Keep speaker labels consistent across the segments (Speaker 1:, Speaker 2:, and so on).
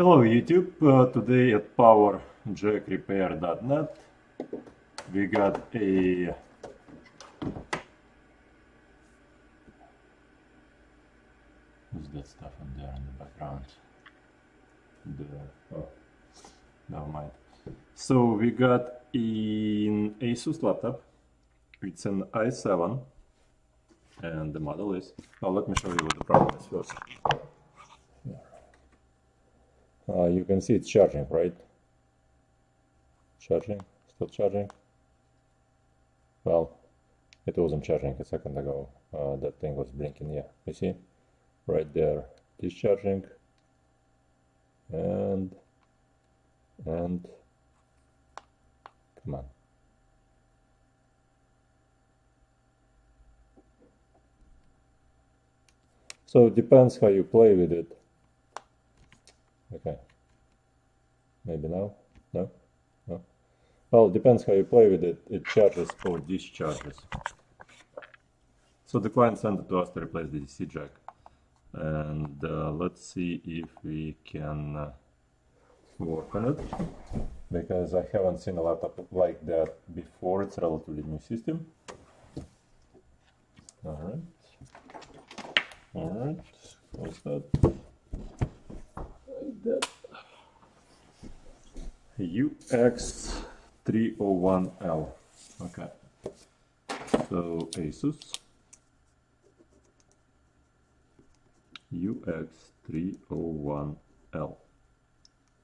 Speaker 1: Hello YouTube, uh, today at powerjackrepair.net we got a what's that stuff in there in the background? The oh never mind. So we got an Asus laptop. It's an i7 and the model is now let me show you what the problem is first. Uh, you can see it's charging, right? Charging, still charging. Well, it wasn't charging a second ago. Uh, that thing was blinking, yeah. You see? Right there, discharging. And, and, come on. So it depends how you play with it. Okay. Maybe now? No? No? Well, depends how you play with it. It charges or discharges. So the client sent it to us to replace the DC jack. And uh, let's see if we can uh, work on it. Because I haven't seen a laptop like that before. It's a relatively new system. Alright. Alright. What's that? That UX301L. Okay. So Asus UX301L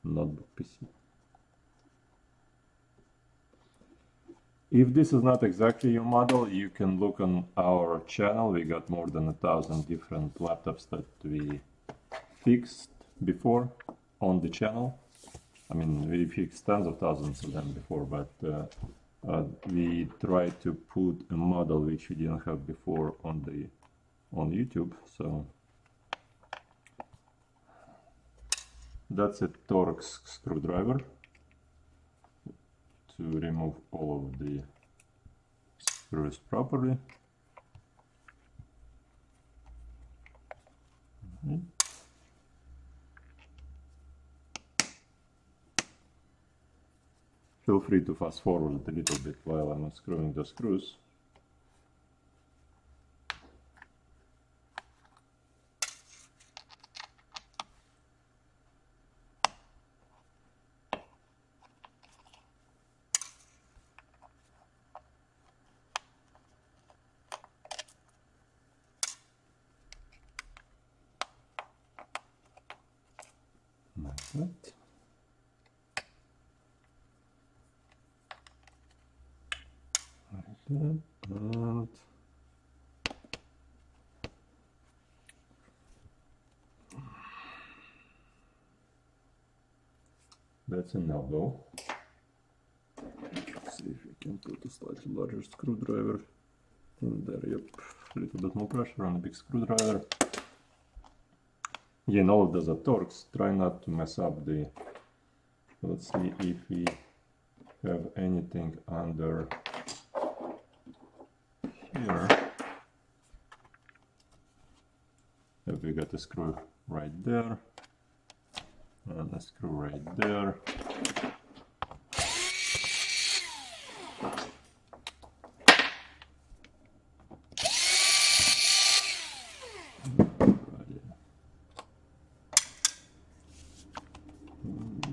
Speaker 1: notebook PC. If this is not exactly your model, you can look on our channel. We got more than a thousand different laptops that we fixed before on the channel. I mean, we fixed tens of thousands of them before, but uh, uh, we tried to put a model which we didn't have before on the on YouTube. So that's a Torx screwdriver to remove all of the screws properly. Mm -hmm. Feel free to fast forward a little bit while I'm unscrewing the screws. Like that. And that's a no-go. See if we can put a slightly larger screwdriver in there. Yep, a little bit more pressure on a big screwdriver. Again, all of those are. Try not to mess up the. Let's see if we have anything under here. Have we got a screw right there, and a screw right there.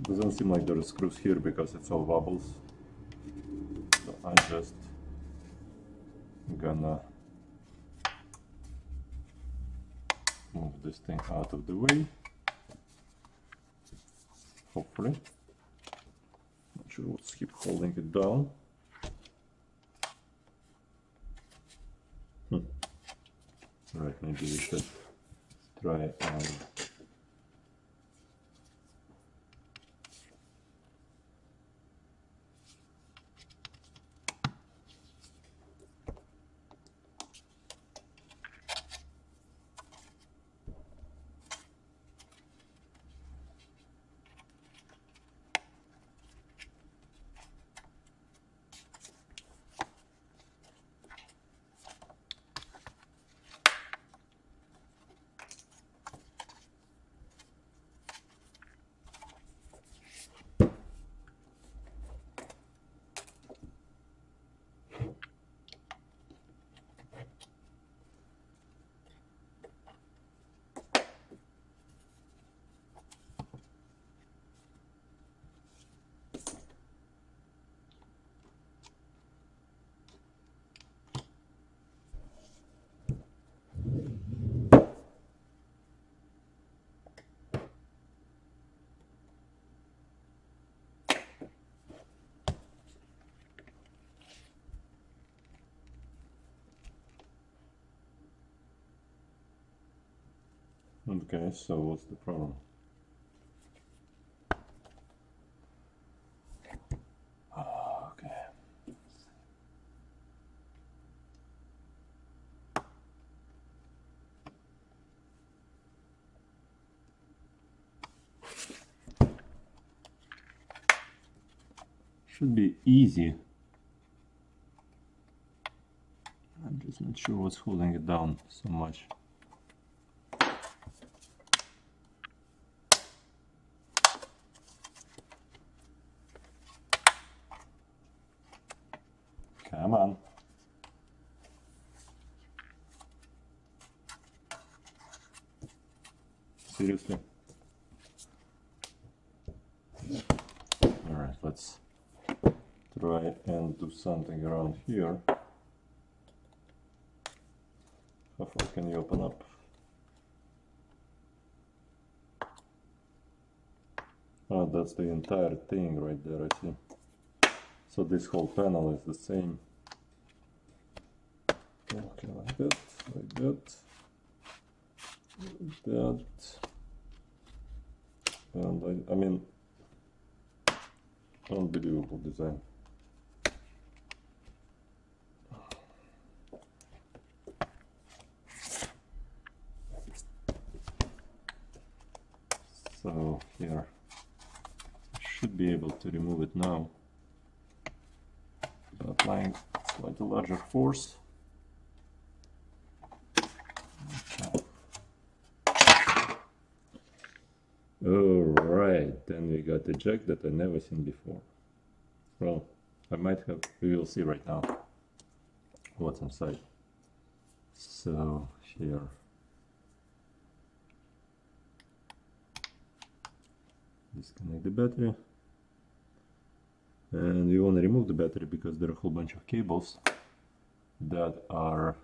Speaker 1: Doesn't seem like there are screws here because it's all wobbles. So I'm just gonna move this thing out of the way hopefully not sure what's keep holding it down hmm. right maybe we should try and Okay, so what's the problem? Ah, okay. Should be easy. I'm just not sure what's holding it down so much. Come on. Seriously? Alright, let's try and do something around here. How far can you open up? Oh, that's the entire thing right there, I see. So this whole panel is the same. Okay, like that, like that, like that. And I, I mean, unbelievable design. So here, should be able to remove it now by applying slightly larger force. Alright, then we got the jack that I never seen before. Well, I might have, we will see right now what's inside. So, here. Disconnect the battery. And we want to remove the battery because there are a whole bunch of cables that are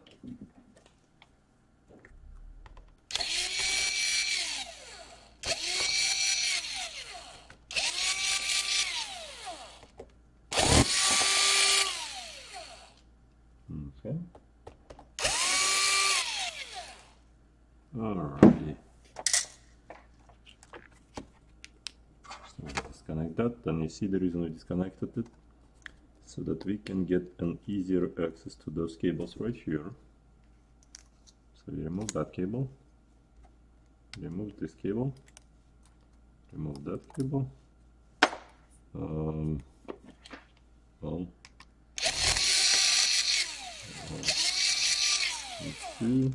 Speaker 1: Okay. Alrighty. So we disconnect that, you see the reason we disconnected it, so that we can get an easier access to those cables right here. So we remove that cable, remove this cable, remove that cable. Um, well, two.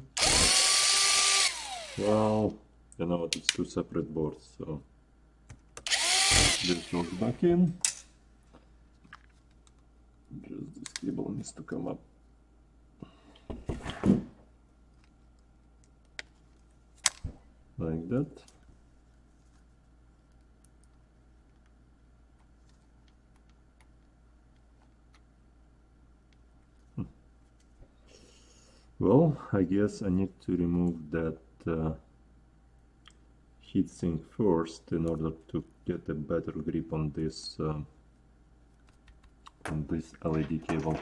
Speaker 1: Well, you know what, it's two separate boards, so this goes back in. Just this cable needs to come up. Like that. Well, I guess I need to remove that uh, heatsink first in order to get a better grip on this uh, on this LED cable.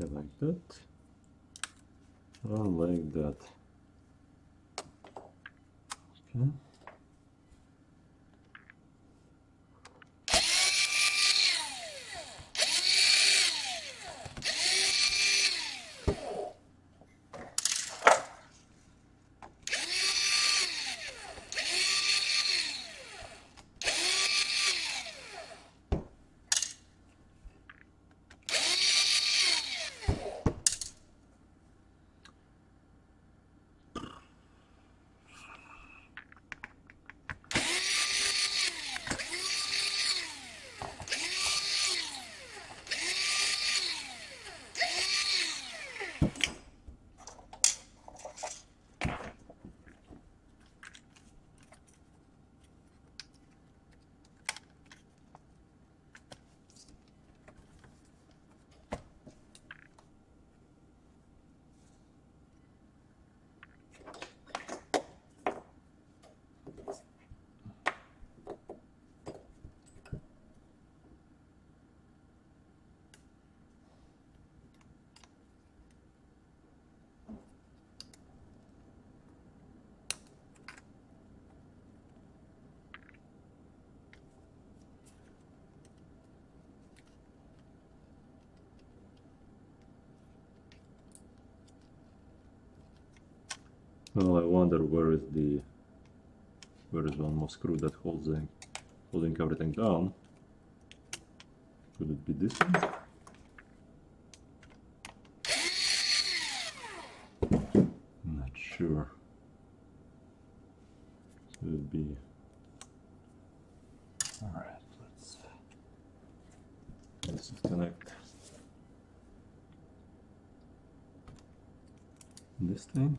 Speaker 1: Okay, like that. Or like that. Okay. Well, I wonder where is the where is one more screw that holds the holding everything down. Could it be this one? Not sure. Could it be? All right, let's let's disconnect this thing.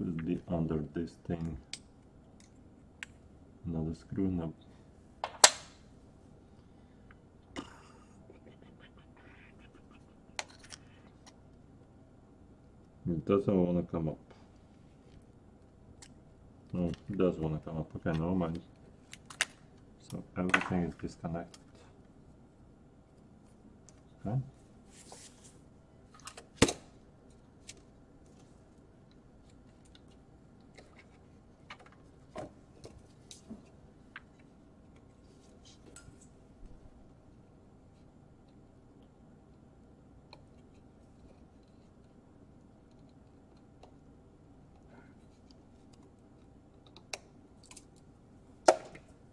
Speaker 1: Be under this thing? Another screw? No. It doesn't want to come up. No, it does want to come up. Okay, no mind. So everything is disconnected. Okay.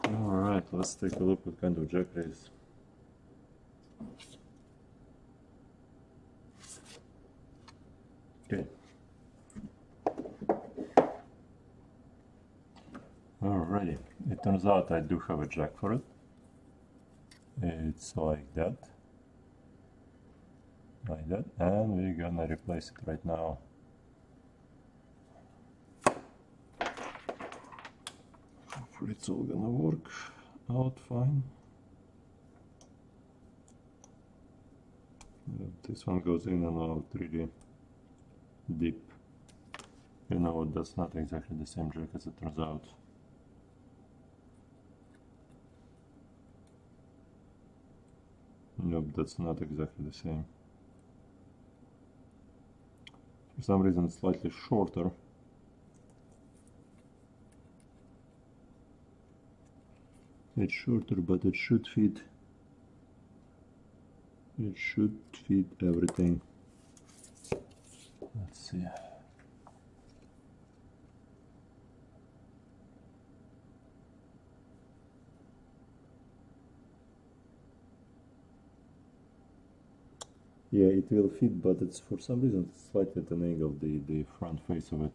Speaker 1: Alright, let's take a look what kind of jack is. Okay. Alrighty, it turns out I do have a jack for it. It's like that. Like that, and we're gonna replace it right now. Hopefully it's all gonna work out fine. This one goes in and out really deep. You know that's not exactly the same jack as it turns out. Nope, that's not exactly the same. For some reason it's slightly shorter. It's shorter, but it should fit. It should fit everything. Let's see. Yeah, it will fit, but it's for some reason slightly at an angle, the, the front face of it.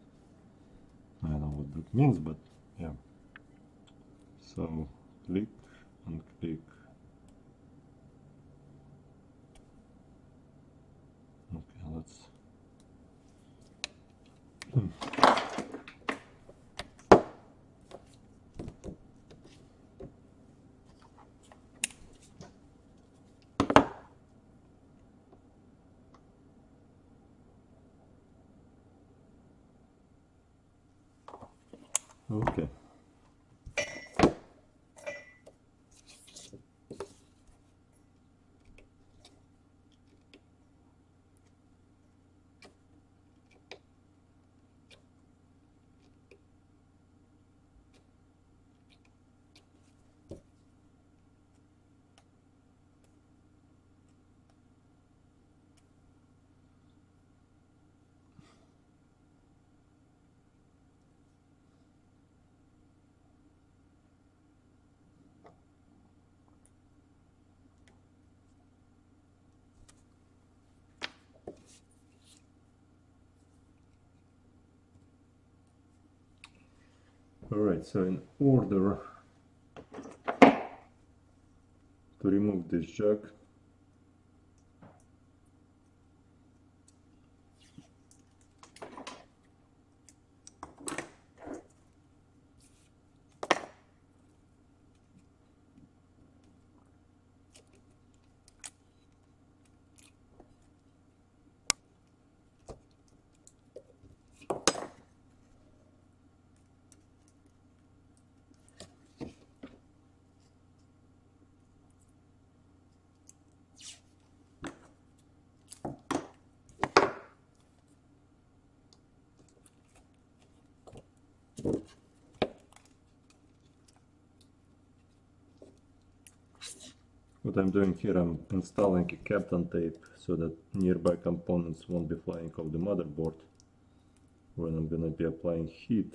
Speaker 1: I don't know what that means, but yeah. So click and click. Okay, let's. Hmm. Okay. Alright, so in order to remove this jack, What I'm doing here, I'm installing a Kapton tape so that nearby components won't be flying off the motherboard when I'm gonna be applying heat.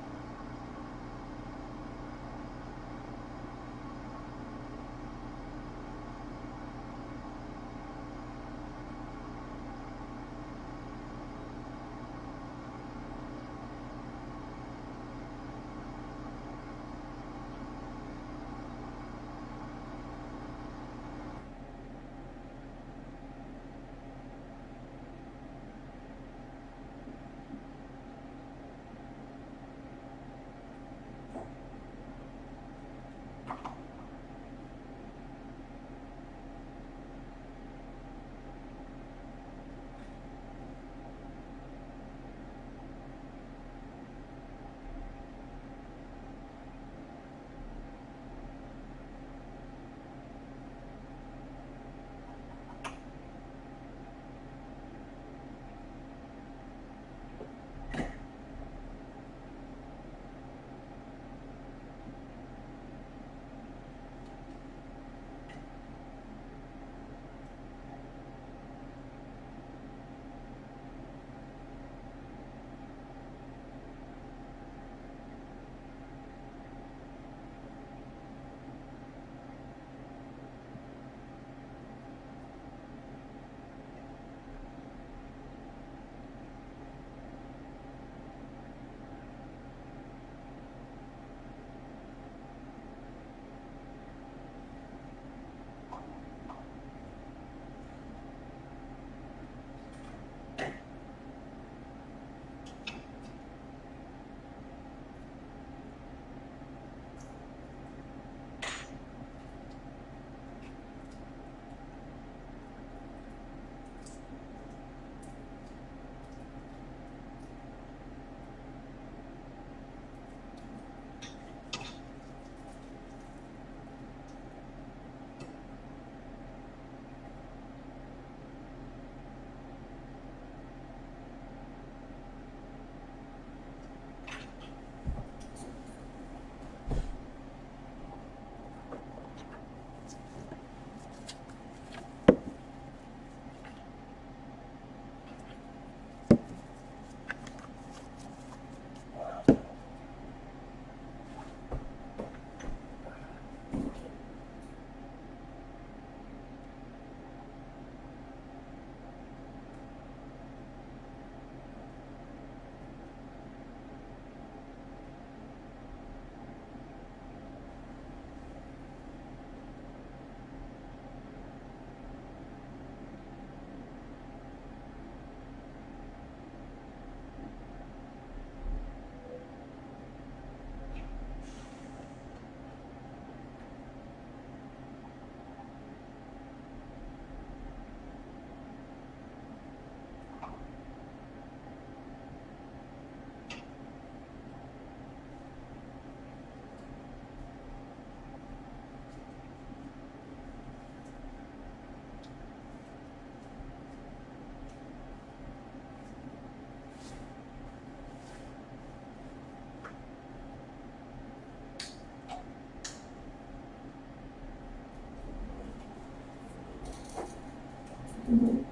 Speaker 1: Mm-hmm.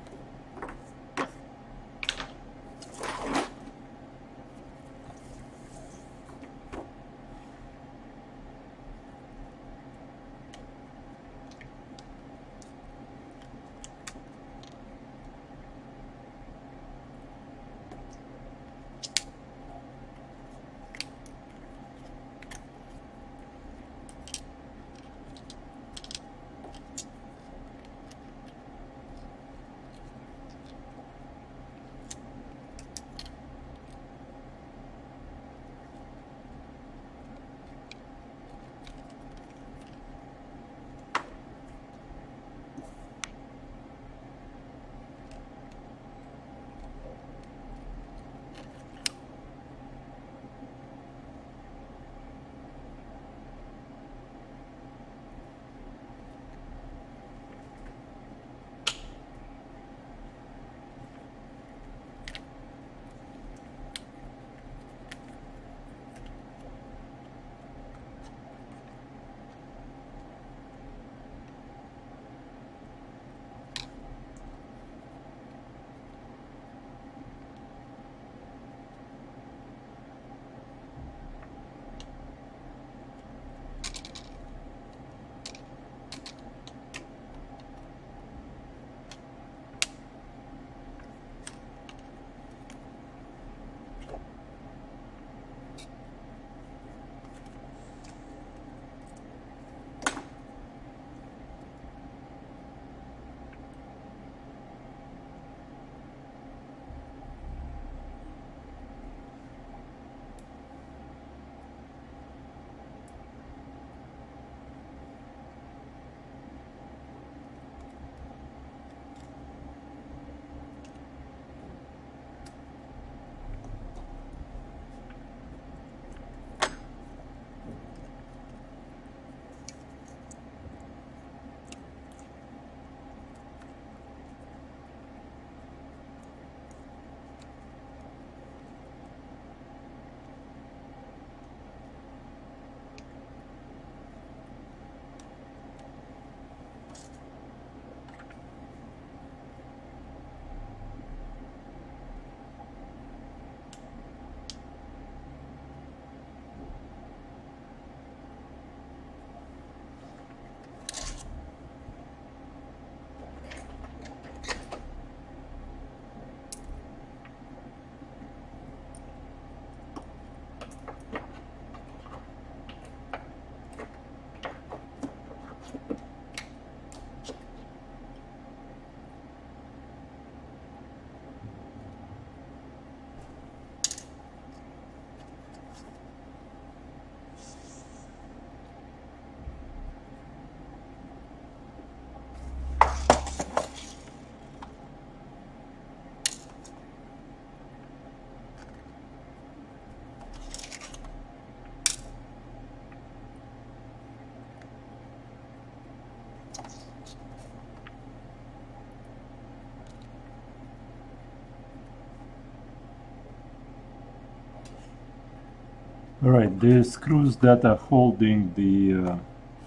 Speaker 1: Alright, the screws that are holding the uh,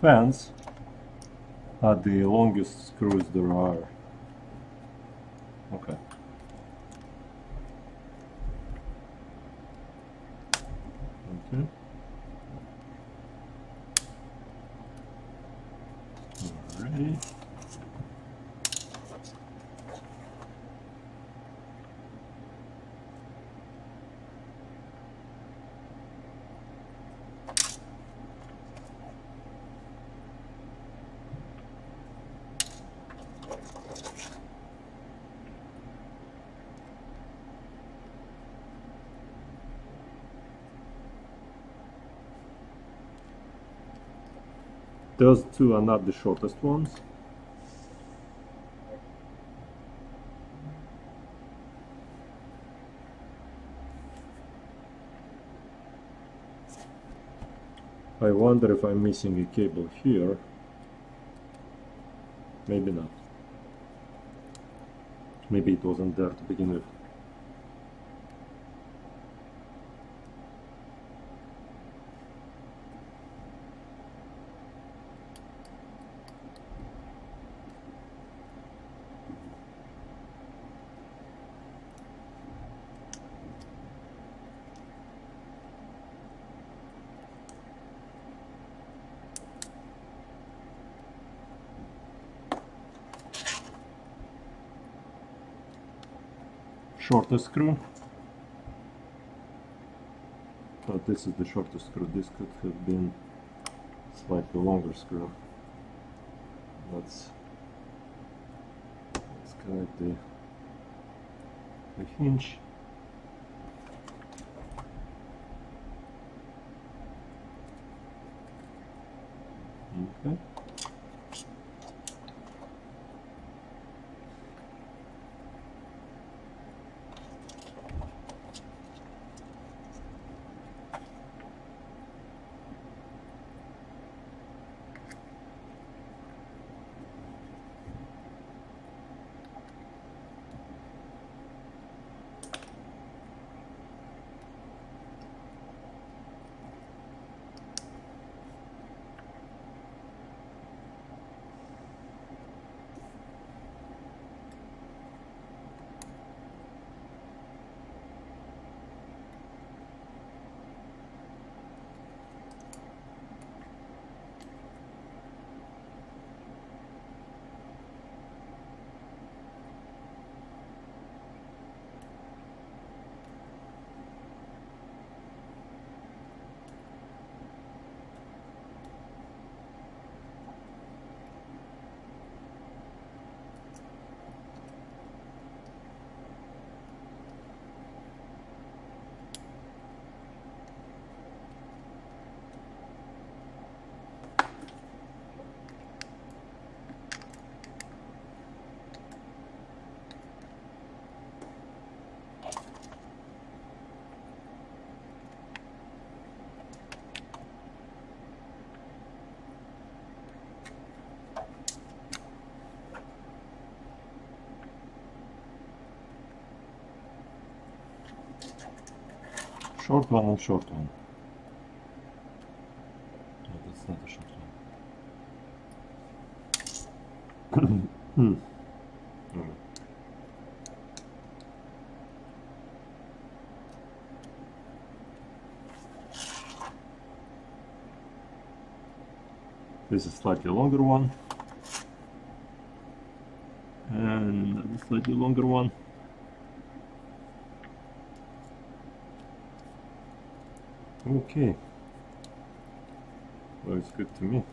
Speaker 1: fence are the longest screws there are. Okay. Okay. Alright. Those two are not the shortest ones. I wonder if I'm missing a cable here. Maybe not. Maybe it wasn't there to begin with. Shortest screw. But this is the shortest screw. This could have been slightly longer screw. Let's let's connect the the hinge. Okay. Short one and short one. No, that's not a short one. Hmm. This is slightly longer one. And a slightly longer one. Okay. Well, it's good to me.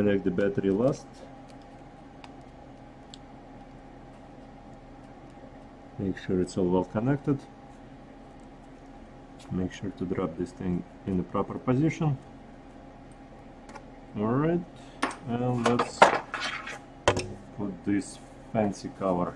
Speaker 1: Connect the battery last. Make sure it's all well connected. Make sure to drop this thing in the proper position. Alright, and let's put this fancy cover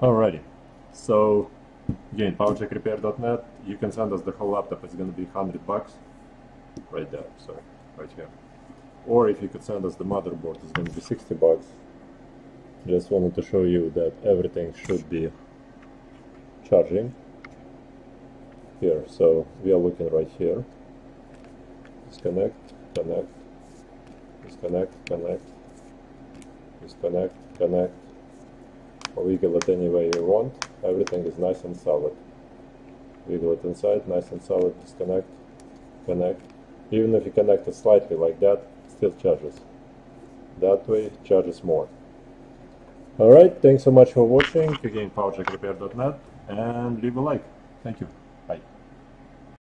Speaker 1: Alrighty. So again, powerjackrepair.net. You can send us the whole laptop. It's going to be 100 bucks, right there. So right here. Or if you could send us the motherboard, it's going to be 60 bucks. Just wanted to show you that everything should be charging here. So we are looking right here. Disconnect, connect, disconnect, connect, disconnect, connect. Wiggle it any way you want. Everything is nice and solid. Wiggle it inside, nice and solid. Disconnect, connect. Even if you connect it slightly like that, still charges. That way, charges more. Alright, thanks so much for watching. Again, powerjackrepair.net and leave a like. Thank you.